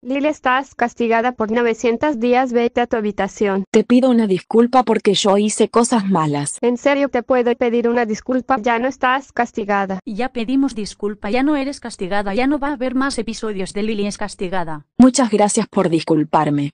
Lily, estás castigada por 900 días. Vete a tu habitación. Te pido una disculpa porque yo hice cosas malas. En serio te puedo pedir una disculpa. Ya no estás castigada. Ya pedimos disculpa, ya no eres castigada, ya no va a haber más episodios de Lily es castigada. Muchas gracias por disculparme.